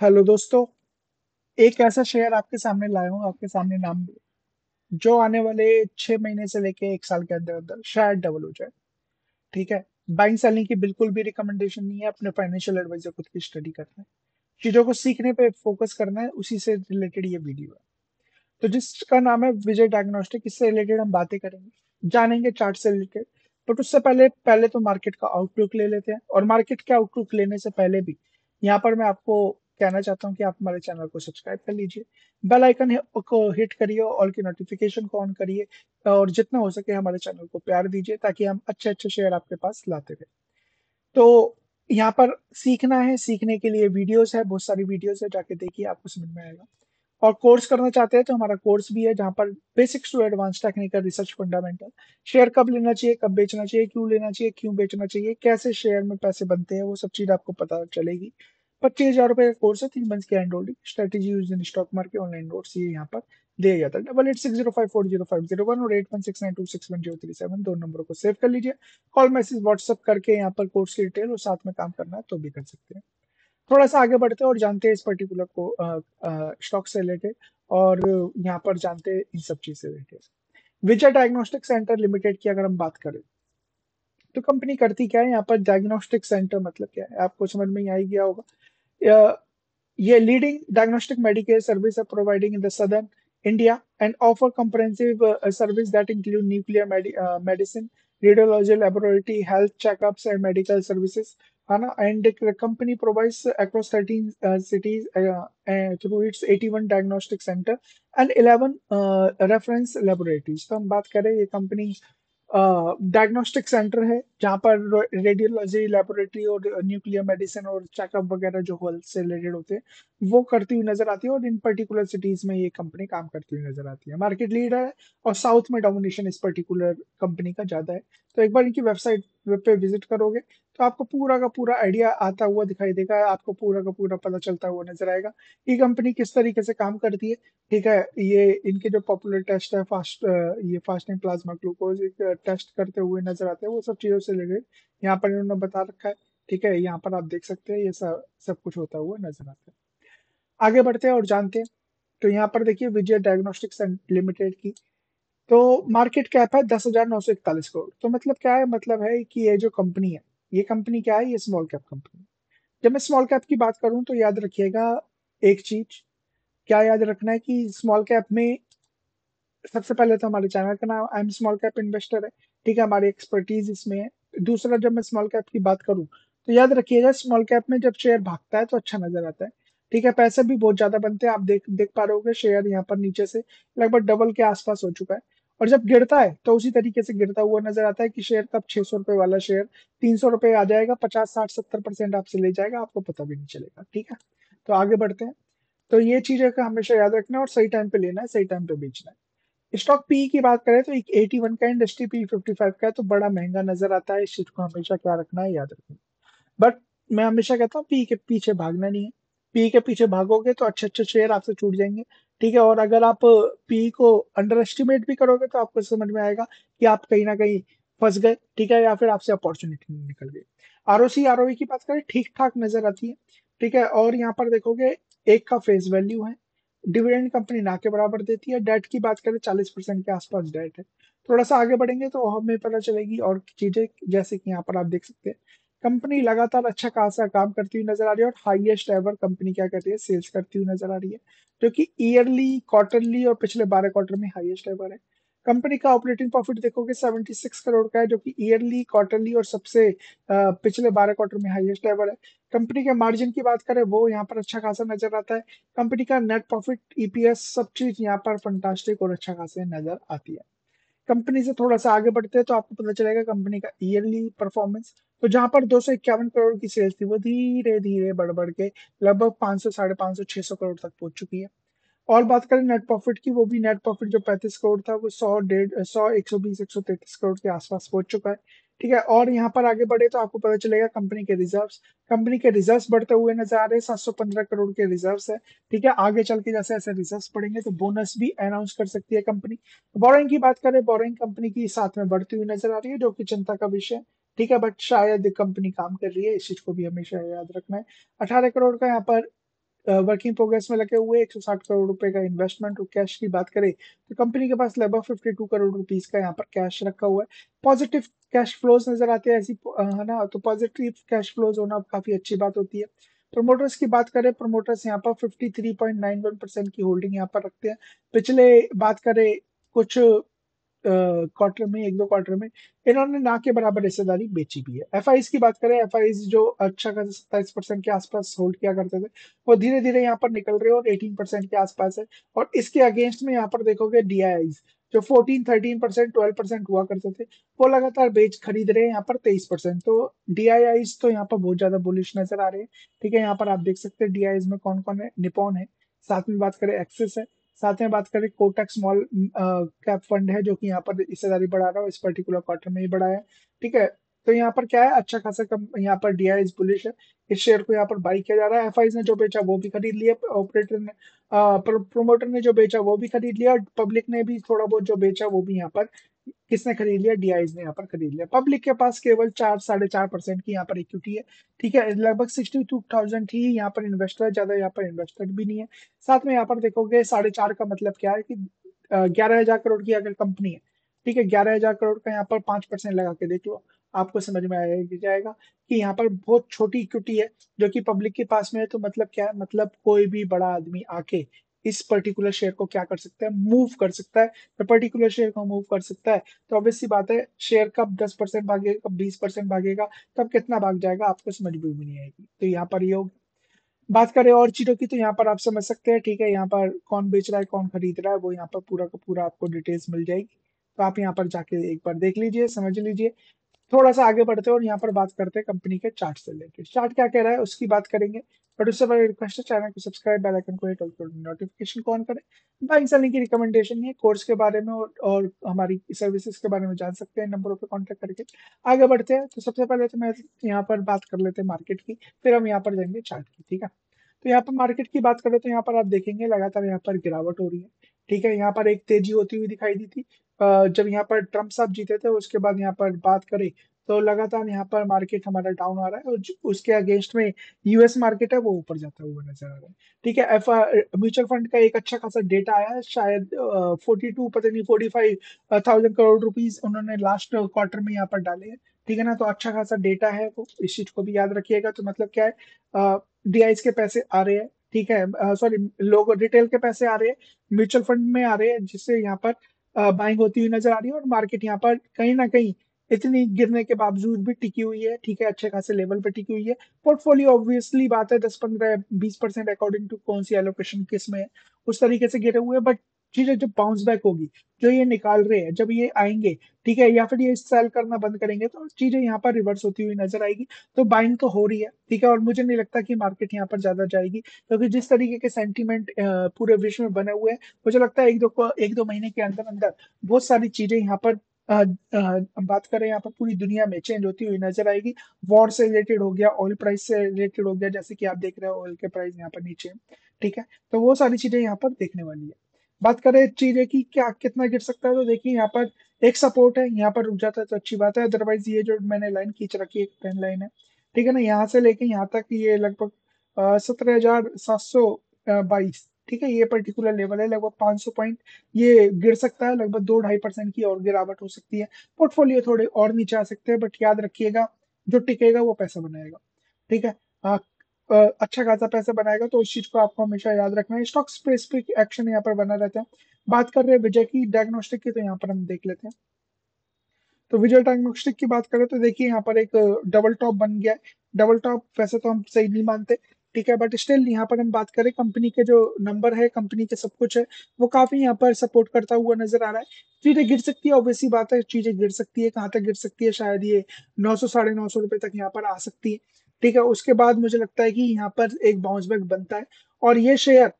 Hello दोस्तों, एक ऐसा शेयर आपके सामने लाया हूँ, आपके सामने नाम जो आने वाले छह महीने से लेके एक साल के अंदर अंदर शायद डबल हो जाए। ठीक है? बाइंग सेलिंग की बिल्कुल भी रिकमेंडेशन नहीं है, अपने फाइनेंशियल एडवाइजर खुद की स्टडी करना है। चीज़ों को सीखने पे फोकस करना है, उसी से रिलेटेड ये वीडियो है। तो जिसका नाम है विजय डायग्नोस्टिक इससे रिलेटेड हम बातें करेंगे। जानेंगे चार्ट से रिलेटेड बट उससे पहले पहले तो मार्केट का आउटलुक ले लेते हैं, और मार्केट के आउटलुक लेने से पहले भी, यहाँ पर मैं आपको कहना चाहता हूँ कि आप हमारे चैनल को सब्सक्राइब कर लीजिए। बेल आइकन को हिट करिए ऑल की नोटिफिकेशन को ऑन करिए और जितना हो सके हमारे चैनल को प्यार दीजिए ताकि हम अच्छे अच्छे शेयर आपके पास लाते रहे। तो यहाँ पर सीखना है, सीखने के लिए वीडियोस है, बहुत सारी वीडियोस है, जाके देखिए, आपको समझ में आएगा। और कोर्स करना चाहते हैं तो हमारा कोर्स भी है, जहाँ पर basics to advance technical research fundamental share कब लेना चाहिए, कब बेचना चाहिए, क्यों लेना चाहिए, क्यों बेचना चाहिए, कैसे शेयर में पैसे बनते हैं, वो सब चीज़ आपको पता चलेगी। पच्चीस हज़ार रुपए का कोर्स है, तीन मंथ की hand holding strategy use in stock market online notes ये यहाँ पर दिया जाता है double eight six zero five four zero five zero one और eight one six nine two six one zero three seven दो नंबरों को सेव कर लीजिए। कॉल मैसेज व्हाट्सअप करके यहाँ पर कोर्स की डिटेल और साथ में काम करना है तो भी कर सकते हैं। थोड़ा सा आगे बढ़ते हैं और जानते हैं इस पर्टिकुलर को स्टॉक से रिलेटेड और यहाँ पर जानते हैं इन सब चीज़ से related Vijay diagnostic centre limited की अगर हम बात करें तो कंपनी करती क्या है? यहाँ पर डायग्नोस्टिक सेंटर मतलब क्या है? आपको समझ में आ ही गया होगा। ये leading diagnostic medical service are providing in the southern India and offer comprehensive uh, service that include nuclear medi- uh, medicine, radiology, laboratory, health checkups, and medical services. है ना and the company provides across 13 uh, cities uh, uh, through its 81 diagnostic center and 11 uh, reference laboratories तो हम बात करें ये company diagnostic centre है, जहाँ पर रेडियोलॉजी लेबोरेटरी और न्यूक्लियर मेडिसिन और चेकअप वगैरह जो होल से रिलेटेड होते हैं। वो करती हुई नज़र आती है और इन पर्टिकुलर सिटीज़ में ये कंपनी काम करती हुई नज़र आती है। मार्केट लीडर है और साउथ में डोमिनेशन इस पर्टिकुलर कंपनी का ज़्यादा है। तो एक बार इनकी वेबसाइट पे विज़िट करोगे तो आपको पूरा का पूरा आइडिया आता हुआ दिखाई देगा, आपको पूरा का पूरा पता चलता हुआ नज़र आएगा ये कंपनी किस तरीके से काम करती है। ठीक है, ये इनके जो पॉपुलर टेस्ट है फास्ट ये फास्टिंग प्लाज्मा ग्लूकोज टेस्ट करते हुए नज़र आते हैं, वो सब चीज़ों से रिलेटेड यहाँ पर इन्होंने बता रखा है। ठीक है, यहाँ पर आप देख सकते हैं, ये सब सब कुछ होता हुआ नज़र आता है। आगे बढ़ते हैं और जानते हैं। तो यहाँ पर देखिए, विजय डायग्नोस्टिक्स लिमिटेड की। तो मार्केट कैप है दस हज़ार नौ सौ इकतालीस करोड़। तो मतलब क्या है? मतलब है कि ये जो कंपनी है, ये कंपनी क्या है? ये स्मॉल कैप कंपनी जब मैं स्मॉल कैप की बात करूँ तो याद रखिएगा एक चीज़। क्या याद रखना है कि स्मॉल कैप में सबसे पहले तो हमारे चैनल का नाम I am small cap investor है। ठीक है, हमारी एक्सपर्टीज इसमें है। दूसरा, जब मैं स्मॉल कैप की बात करूँ तो याद रखिएगा स्मॉल कैप में जब शेयर भागता है तो अच्छा नज़र आता है। ठीक है, पैसे भी बहुत ज़्यादा बनते हैं, आप देख देख पा रहे हो शेयर यहाँ पर नीचे से, लगभग डबल के आसपास हो चुका है। और जब गिरता है तो उसी तरीके से गिरता हुआ नज़र आता है कि शेयर कब छह सौ रुपए वाला शेयर तीन सौ रुपए आ जाएगा, पचास, साठ, सत्तर परसेंट आपसे ले जाएगा, आपको पता भी नहीं चलेगा, ठीक है? तो आगे बढ़ते हैं। तो ये चीज़ें का हमेशा याद रखना है और सही टाइम पे लेना है, सही टाइम पे बेचना है। स्टॉक पी की बात करें तो एक 81 का इंडस्ट्री पी 55 का है तो बड़ा महँगा नज़र आता है, इस चीज़ को हमेशा क्या रखना है, याद रखना बट मैं हमेशा कहता हूँ पी के पीछे भागना नहीं है। पी के पीछे भागोगे तो अच्छे अच्छे शेयर आपसे छूट जाएँगे। ठीक है, और अगर आप पी को अंडर एस्टिमेट भी करोगे तो आपको समझ में आएगा कि आप कहीं ना कहीं फंस गए, ठीक है, या फिर आपसे अपॉर्चुनिटी निकल गई आरओसी आरओई की बात करें ठीक ठाक नज़र आती है, ठीक है, और यहाँ पर देखोगे एक का फेस वैल्यू है डिविडेंड कंपनी ना के बराबर देती है डेट की बात करें, चालीस परसेंट के आसपास डेट है। थोड़ा सा आगे बढ़ेंगे तो हमें पता चलेगी और चीज़ें जैसे कि यहाँ पर आप देख सकते हैं। कंपनी लगातार अच्छा खासा काम करती हुई नज़र आ रही है और हाईएस्ट एवर कंपनी क्या करती है? सेल्स करती हुई नज़र आ रही है, जो कि ईयरली क्वार्टरली और पिछले बारह क्वार्टर में हाईएस्ट एवर है। कंपनी का ऑपरेटिंग प्रॉफिट देखोगे 76 करोड़ का है, जो कि ईयरली क्वार्टरली और सबसे पिछले बारह क्वार्टर में हाईएस्ट एवर है। कंपनी के मार्जिन की बात करें, वो यहाँ पर अच्छा खासा नज़र आता है। कंपनी का नेट प्रॉफिट ईपीएस सब चीज़ यहाँ पर फंटास्टिक और अच्छा खासा नज़र आती है। कंपनी से थोड़ा सा आगे बढ़ते हैं तो आपको पता चलेगा कंपनी का ईयरली परफॉर्मेंस तो जहाँ पर दो सौ इक्यावन करोड़ की सेल्स थी, वो धीरे धीरे बढ़ बढ़ के लगभग पाँच सौ, साढ़े पाँच सौ, छह सौ करोड़ तक पहुँच चुकी है। और बात करें नेट प्रॉफिट की, वो भी नेट प्रॉफिट जो पैंतीस करोड़ था, वो सौ डेढ़, सौ एक सौ बीस, एक सौ तैतीस करोड़ के आसपास पहुँच चुका है। ठीक है, और यहाँ पर आगे बढ़े तो आपको पता चलेगा कंपनी के रिज़र्व कंपनी के रिज़र्व बढ़ते हुए नज़र आ रहे हैं, सात सौ पंद्रह करोड़ के रिज़र्व है। ठीक है, आगे चल के जैसे ऐसे रिज़र्व बढ़ेंगे तो बोनस भी अनाउंस कर सकती है कंपनी बोरिंग की बात करें बोरिंग कंपनी की साथ में बढ़ती हुई नज़र आ रही है, जो कि चिंता का विषय ठीक है बट शायद कंपनी काम कर रही है, इस चीज़ को भी हमेशा याद रखना है। अठारह करोड़ का यहाँ पर वर्किंग प्रोग्रेस में लगे हुए 160 करोड़ रुपए का इन्वेस्टमेंट और कैश की बात करें तो कंपनी के पास लगभग 52 करोड़ रुपीस का यहाँ पर कैश रखा हुआ है। पॉजिटिव कैश फ्लोज नज़र आते हैं, ऐसी है ना तो पॉजिटिव कैश फ्लोज होना काफ़ी अच्छी बात होती है। प्रमोटर्स की बात करें प्रमोटर्स यहाँ पर 53.91 परसेंट की होल्डिंग यहाँ पर रखते हैं। पिछले बात करें, कुछ क्वार्टर में, एक दो क्वार्टर में, इन्होंने ना के बराबर हिस्सेदारी बेची भी है। एफ़ की बात करें एफ़ जो अच्छा खासा सत्ताईस परसेंट के आसपास होल्ड किया करते थे, वो धीरे धीरे यहाँ पर निकल रहे और एटीन परसेंट के आसपास है। और इसके अगेंस्ट में यहाँ पर देखोगे डी जो fourteen thirteen percent twelve percent हुआ करते थे, वो लगातार बेच खरीद रहे हैं यहाँ पर तेईस परसेंट। तो डी तो यहाँ पर बहुत ज़्यादा बुलिश नज़र आ रहे हैं। ठीक है, यहाँ पर आप देख सकते हैं डी में कौन कौन है? निपोन है। साथ में बात करें एक्सिस है। साथ में बात करें कोटक स्मॉल कैप फंड है जो कि यहाँ पर हिस्सेदारी बढ़ा रहा है इस पर्टिकुलर क्वार्टर में ही बढ़ाया है। ठीक है तो यहाँ पर क्या है? अच्छा खासा कम, यहाँ पर डी आई है। इस शेयर को यहाँ पर बाई किया जा रहा है। एफ़ ने जो बेचा वो भी खरीद लिया। ऑपरेटर ने प्रोमोटर ने जो बेचा वो भी खरीद लिया और पब्लिक ने भी थोड़ा बहुत जो बेचा वो भी यहाँ पर किसने खरीद लिया? डीआईज ने यहाँ पर खरीद लिया। पब्लिक के पास केवल चार, साढ़े चार परसेंट की यहाँ पर इक्विटी है। ठीक है, लगभग सिक्सटी टू थाउज़ेंड ही यहाँ पर इन्वेस्टर ज़्यादा यहाँ पर इन्वेस्टर भी नहीं है। साथ में यहाँ पर देखोगे, साढ़े चार का मतलब क्या है कि ग्यारह हज़ार करोड़ की अगर कंपनी है, ठीक है, ग्यारह हज़ार करोड़ का यहाँ पर पाँच परसेंट लगा के देख लो। आपको समझ में आएगा जाएगा कि यहाँ पर बहुत छोटी इक्विटी है, जो कि पब्लिक के पास में है तो मतलब क्या है? मतलब कोई भी बड़ा आदमी आके इस पर्टिकुलर शेयर को क्या कर सकता है? मूव कर सकता है। तो पर्टिकुलर शेयर को मूव कर सकता है। तो ऑब्वियस सी बात है शेयर कब दस परसेंट भागेगा, कब बीस परसेंट भागेगा, तब कितना भाग जाएगा, आपको समझ भी नहीं आएगी। तो यहाँ पर ये होगा। बात करें और चीज़ों की तो यहाँ पर आप समझ सकते हैं, ठीक है, यहाँ पर कौन बेच रहा है, कौन खरीद रहा है, वो यहाँ पर पूरा का पूरा आपको डिटेल्स मिल जाएगी। तो आप यहाँ पर जाके एक बार देख लीजिए, समझ लीजिए। थोड़ा सा आगे बढ़ते हैं और यहाँ पर बात करते हैं कंपनी के चार्ट से लेकर चार्ट क्या कह रहा है? उसकी बात करेंगे। बट उससे बड़ा रिक्वेस्ट है चैनल को सब्सक्राइब बेल आइकन को हिट नोटिफिकेशन को ऑन करें। बाइंग सेलिंग की रिकमेंडेशन है कोर्स के बारे में और, और हमारी सर्विसेज़ के बारे में जान सकते हैं नंबरों पर कांटेक्ट करके। आगे बढ़ते हैं। तो सबसे पहले तो मैं यहाँ पर बात कर लेते हैं मार्केट की फिर हम यहाँ पर जाएँगे चार्ट की ठीक है? तो यहाँ पर मार्केट की बात करें तो यहाँ पर आप देखेंगे लगातार यहाँ पर गिरावट हो रही है। ठीक है, यहाँ पर एक तेज़ी होती हुई दिखाई दी थी। जब यहाँ पर ट्रंप साहब जीते थे, उसके बाद यहाँ पर बात करें तो लगातार यहाँ पर मार्केट हमारा डाउन आ रहा है और उसके अगेंस्ट में यूएस मार्केट है, वो ऊपर जाता हुआ नज़र आ रहा है। ठीक है, एफ़ म्यूचुअल फंड का एक अच्छा खासा डेटा आया है, शायद फोर्टी टू पता नहीं forty five thousand crore rupees उन्होंने लास्ट क्वार्टर में यहाँ पर डाले हैं। ठीक है ना तो अच्छा खासा डेटा है वो, इस चीज़ को भी याद रखिएगा। तो मतलब क्या है डी के पैसे आ रहे हैं ठीक है सॉरी लोग रिटेल के पैसे आ रहे हैं म्यूचुअल फंड में आ रहे हैं, जिससे यहाँ पर बाइंग होती हुई नज़र आ रही है और मार्केट यहाँ पर कहीं ना कहीं इतनी गिरने के बावजूद भी टिकी हुई है, ठीक है, अच्छे खासे लेवल पर टिकी हुई है। पोर्टफोलियो ऑब्वियसली बात है दस पंद्रह बीस परसेंट अकॉर्डिंग टू कौन सी एलोकेशन किसमें उस तरीके से गिरे हुए बट चीज़ें जब बाउंस बैक होगी, जो ये निकाल रहे हैं, जब ये आएँगे, ठीक है, या फिर ये सेल करना बंद करेंगे तो चीज़ें यहाँ पर रिवर्स होती हुई नज़र आएगी तो बाइंग तो हो रही है, ठीक है, और मुझे नहीं लगता कि मार्केट यहाँ पर ज़्यादा जाएगी, क्योंकि तो जिस तरीके के सेंटीमेंट पूरे विश्व में बने हुए हैं, मुझे लगता है एक दो एक दो महीने के अंदर अंदर बहुत सारी चीज़ें यहाँ पर बात करें, यहाँ पर पूरी दुनिया में चेंज होती हुई नज़र आएगी वॉर से रिलेटेड हो गया ऑयल प्राइस से रिलेटेड हो गया, जैसे कि आप देख रहे हो ऑयल के प्राइस यहाँ पर नीचे, ठीक है तो वो सारी चीज़ें यहाँ पर देखने वाली है। बात करें चीज़ें की, क्या, कितना गिर सकता है तो देखिए यहाँ पर एक सपोर्ट है, यहाँ पर रुक जाता है तो अच्छी बात है अदरवाइज़ ये जो मैंने लाइन खींच रखी है ट्रेन लाइन है, ठीक है ना, यहाँ से लेके यहाँ तक ये लगभग सत्रह हज़ार सात सौ बाईस, ठीक है, ये पर्टिकुलर लेवल है, लगभग 500 पॉइंट ये गिर सकता है, लगभग दो ढाई परसेंट की और गिरावट हो सकती है पोर्टफोलियो थोड़े और नीचे आ सकते हैं बट याद रखिएगा, जो टिकेगा वो पैसा बनाएगा, ठीक है अच्छा खासा पैसा बनाएगा तो उस चीज़ को आपको हमेशा याद रखना है। स्टॉक स्पेसिफिक एक्शन यहाँ पर बना रहता है। बात कर रहे हैं विजय की डायग्नोस्टिक की तो यहाँ पर हम देख लेते हैं। तो विजय डायग्नोस्टिक की बात करें तो देखिए यहाँ पर एक डबल टॉप बन गया है। डबल टॉप वैसे तो हम सही नहीं मानते, ठीक है बट स्टिल यहाँ पर हम बात करें कंपनी के जो नंबर है कंपनी के सब कुछ है, वो काफ़ी यहाँ पर सपोर्ट करता हुआ नज़र आ रहा है। चीज़ें गिर सकती है ऑब्वियसली बात है, चीज़ें गिर सकती है, कहाँ तक गिर सकती है, शायद ये नौ सौ, साढ़े नौ सौ रुपए तक यहाँ पर आ सकती है। ठीक है, उसके बाद मुझे लगता है कि यहाँ पर एक बाउंस बैक बनता है। और ये शेयर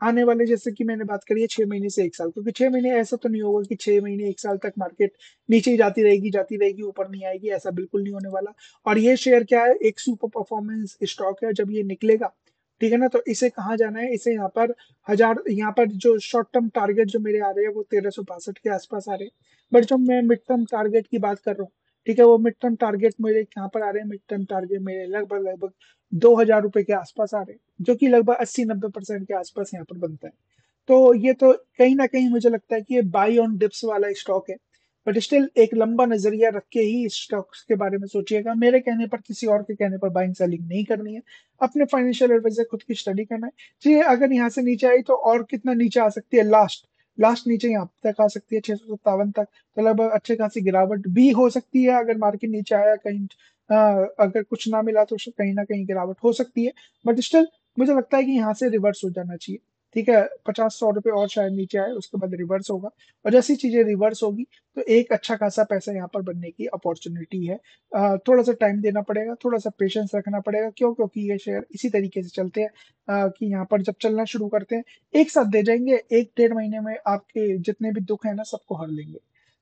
आने वाले, जैसे कि मैंने बात करी है, छह महीने से एक साल। क्योंकि छह महीने ऐसा तो नहीं होगा कि छह महीने, एक साल तक मार्केट नीचे ही जाती रहेगी जाती रहेगी, ऊपर नहीं आएगी, ऐसा बिल्कुल नहीं होने वाला। और ये शेयर क्या है? एक सुपर परफॉर्मेंस स्टॉक है, जब ये निकलेगा। ठीक है ना? तो इसे कहाँ जाना है? इसे यहाँ पर हज़ार, यहाँ पर जो शॉर्ट टर्म टारगेट जो मेरे आ रहे हैं, वो तेरह के आसपास आ रहे हैं। बट जो मैं मिड टर्म टारगेट की बात कर रहा हूँ ठीक है, वो मिड टर्म टारगेट मेरे कहाँ पर आ रहे हैं? मिड टर्म टारगेट मेरे लगभग लगभग दो हज़ार रुपए के आसपास आ रहे हैं, जो कि लगभग अस्सी नब्बे परसेंट के आसपास यहाँ पर बनता है। तो ये तो कहीं ना कहीं मुझे लगता है कि ये बाई ऑन डिप्स वाला स्टॉक है। बट स्टिल एक लंबा नज़रिया रख के ही स्टॉक्स के बारे में सोचिएगा। मेरे कहने पर किसी और के कहने पर बाइंग सेलिंग नहीं करनी है। अपने फाइनेंशियल एडवाइजर खुद की स्टडी करना है। जी अगर यहाँ से नीचे आई तो और कितना नीचे आ सकती है? लास्ट लास्ट नीचे यहाँ तक आ सकती है छह सौ सत्तावन तक। तो लगभग अच्छे खासी गिरावट भी हो सकती है अगर मार्केट नीचे आया कहीं आ, अगर कुछ ना मिला तो कहीं ना कहीं गिरावट हो सकती है। बट स्टिल मुझे लगता है कि यहाँ से रिवर्स हो जाना चाहिए। ठीक है, पचास सौ रुपए और शायद नीचे आए, उसके बाद रिवर्स होगा। और जैसी चीज़ें रिवर्स होगी तो एक अच्छा खासा पैसा यहाँ पर बनने की अपॉर्चुनिटी है। थोड़ा सा टाइम देना पड़ेगा थोड़ा सा पेशेंस रखना पड़ेगा। क्यों? क्योंकि ये शेयर इसी तरीके से चलते हैं कि यहाँ पर जब चलना शुरू करते हैं, एक साथ दे जाएँगे, एक डेढ़ महीने में आपके जितने भी दुख है ना, सबको हर लेंगे।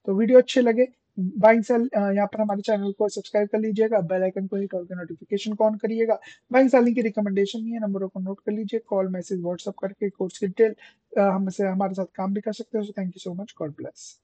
तो वीडियो अच्छे लगे बाइंग सेल यहाँ पर हमारे चैनल को सब्सक्राइब कर लीजिएगा, बेल आइकन को ही करके नोटिफिकेशन ऑन करिएगा। बाइंग सेलिंग की रिकमेंडेशन है, नंबरों को नोट कर लीजिए कॉल मैसेज व्हाट्सअप करके कोर्स की डिटेल हमसे हमारे साथ काम भी कर सकते हो। Thank you so much God bless